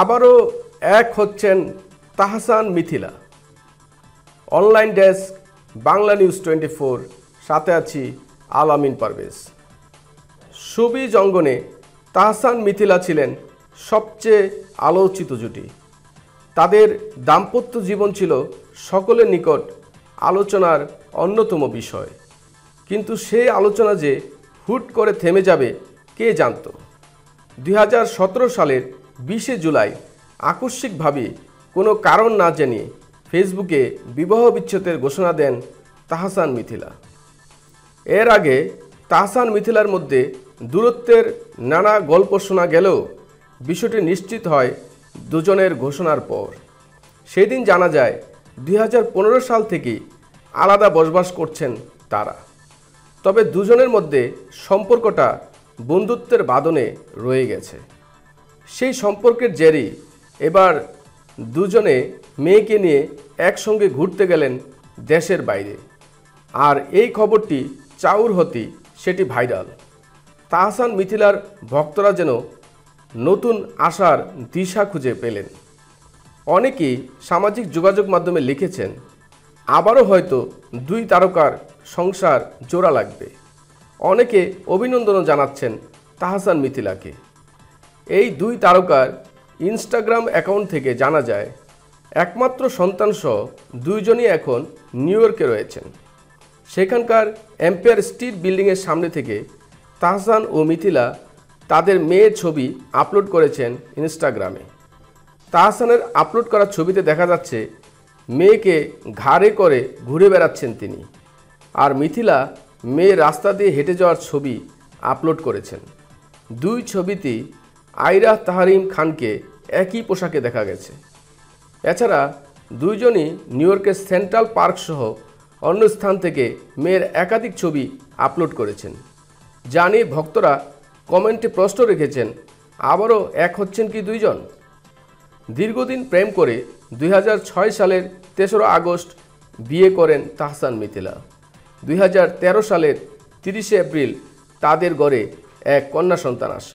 আবারও এক হচ্ছেন Tahsan Mithila. Online desk, Bangla news twenty four, সাথে আছি আলামিন পারভেজ। সুবি জঙ্গনে তাহসান মিথিলা ছিলেন সবচেয়ে আলোচিত জুটি। তাদের দাম্পত্য জীবন ছিল সকলের নিকট আলোচনার অন্যতম বিষয়। কিন্তু সেই আলোচনা যে হুট করে থেমে যাবে, কে জানত? দুই হাজার সতেরো সালের বিশে জুলাই। আকস্মিকভাবে কোনো কারণ না জানিয়ে ফেসবুকে বিবাহ বিচ্ছেদের ঘোষণা দেন তাহসান মিথিলা। এর আগে তাহসান মিথিলার মধ্যে দূরত্বের নানা গল্প শোনা গেলেও বিষয়টি নিশ্চিত হয় দুজনের ঘোষণার পর। সেদিন জানা যায়, দুই হাজার পনেরো সাল থেকেই আলাদা বসবাস করছেন তারা। তবে দুজনের মধ্যে সম্পর্কটা বন্ধুত্বের বাদনে রয়ে গেছে। সেই সম্পর্কের জেরেই এবার দুজনে মেয়েকে নিয়ে একসঙ্গে ঘুরতে গেলেন দেশের বাইরে। আর এই খবরটি চাউর হতি সেটি ভাইরাল। তাহসান মিথিলার ভক্তরা যেন নতুন আশার দিশা খুঁজে পেলেন। অনেকেই সামাজিক যোগাযোগ মাধ্যমে লিখেছেন, আবারও হয়তো দুই তারকার সংসার জোড়া লাগবে। অনেকে অভিনন্দনও জানাচ্ছেন তাহসান মিথিলাকে। এই দুই তারকার ইনস্টাগ্রাম অ্যাকাউন্ট থেকে জানা যায়, একমাত্র সন্তানসহ দুইজনই এখন নিউ ইয়র্কে রয়েছেন। সেখানকার এম্পায়ার স্ট্রিট বিল্ডিংয়ের সামনে থেকে তাহসান ও মিথিলা তাদের মেয়ের ছবি আপলোড করেছেন ইনস্টাগ্রামে। তাহসানের আপলোড করা ছবিতে দেখা যাচ্ছে, মেয়েকে ঘাড়ে করে ঘুরে বেড়াচ্ছেন তিনি আর মিথিলা মেয়ে রাস্তা দিয়ে হেঁটে যাওয়ার ছবি আপলোড করেছেন। দুই ছবিতেই আইরা তাহারিম খানকে একই পোশাকে দেখা গেছে। এছাড়া দুইজনই নিউ ইয়র্কের সেন্ট্রাল পার্ক সহ অন্য স্থান থেকে মেয়ের একাধিক ছবি আপলোড করেছেন। যা নিয়ে ভক্তরা কমেন্টে প্রশ্ন রেখেছেন, আবারও এক হচ্ছেন কি দুইজন? দীর্ঘদিন প্রেম করে দুই হাজার ছয় সালের তেসরা আগস্ট বিয়ে করেন তাহসান মিথিলা। দুই হাজার তেরো সালের তিরিশে এপ্রিল তাদের গড়ে এক কন্যা সন্তান আসে।